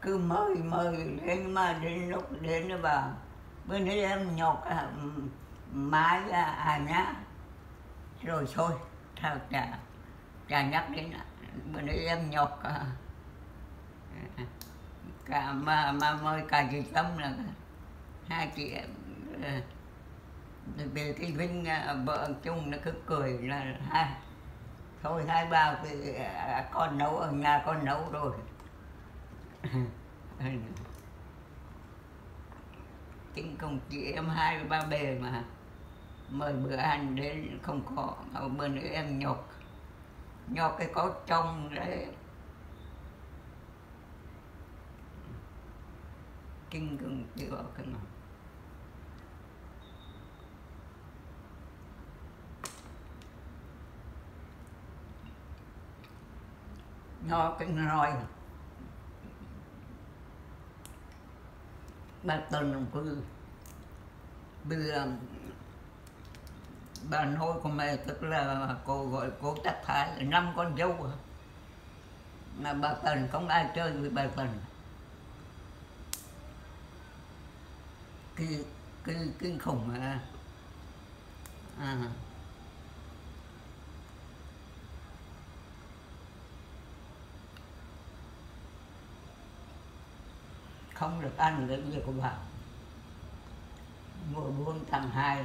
cứ mời mời đến mà đến lúc đến nó bảo bữa nay em nhọc à, mái à, à nhá rồi thôi thật chả chả nhắc đến bữa nay em nhọc à. cả mà mà mời cả chị tâm là hai chị em ờ, về cái vinh à, vợ chung nó cứ cười là hai thôi hai ba thì con nấu ở nhà con nấu rồi chính công chị em hai ba bề mà. Mời bữa ăn đến không có, mà bữa nữa em nhọc nhọc cái có trong đấy. Kinh công chị bảo cái nào. Nó cái nói bà tuần cứ bây giờ bà nội của mẹ tức là cô gọi cô tắc thái năm con dâu à. mà bà tần không ai chơi với bà tần. Kinh kinh kinh khủng à, à. Không được ăn cái gì của bạn. Mùa bốn tháng hai